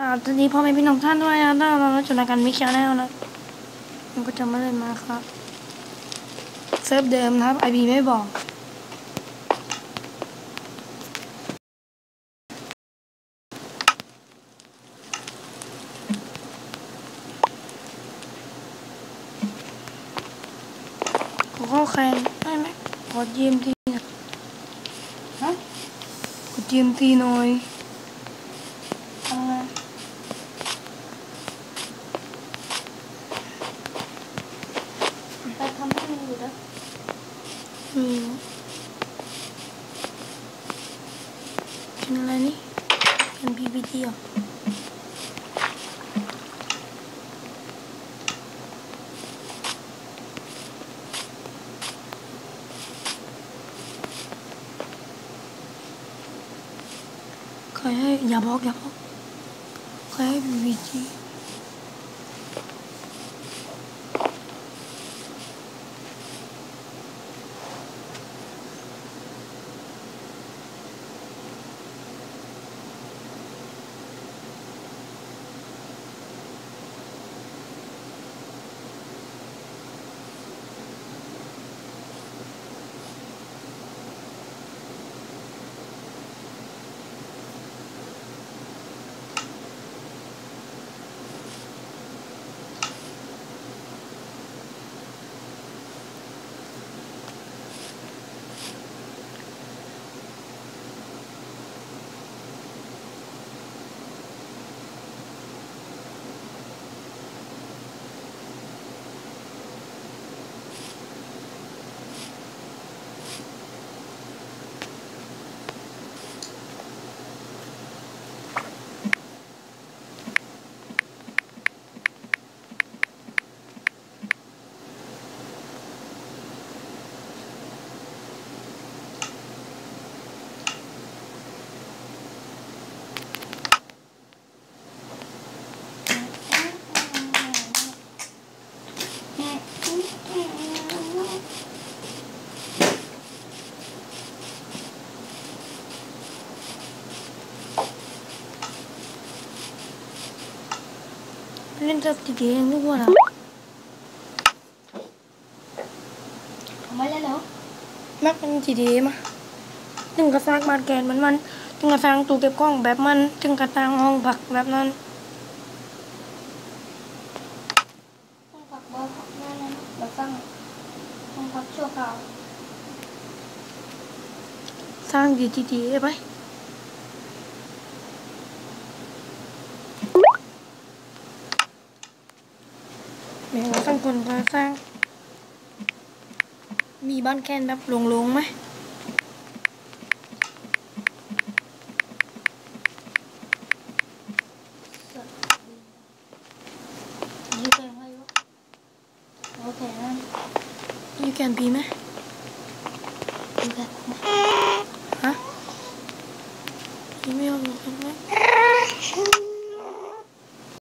อ่าสวัสดีพ่อแม่พี่น้องท่านด้วยนะถ้าเราจุดกันมิกแนลนะมันก็จะมาเล่นมาครับ เซิร์ฟเดิมนะครับไอพีไม่บอกขอเข้าแข่งได้ไหมขอยืมทีนะฮะขอยืมทีหน่อยทำไงไปทำให้มันอยู่นะมี กินอะไรนี่เป็นพีพีทีเห รอใครให้อย่าบอกอย่าบอกใครให้พีพีทีเล่นเซิร์ฟทีเดียวนึกว่าเราไม่เล่นแล้วมักเป็นทีเดียวมาถึงกระซังบานแกนมันมันถึงกระซังตู้เก็บกล้องแบบมันถึงกระซังห้องผักแบบนั้นห้องพักบอพักนั่นนะเราฟังห้องพักชั่วคราวสร้างดีทีเดียวไป เราสร้างคนก็สร้าง มีบ้านแคนแบบโลงๆไหมยืดเองให้วะโอเคนั่นยูแคนพีไหมดูแบบฮะพี่ไม่ยอมดูกันไหม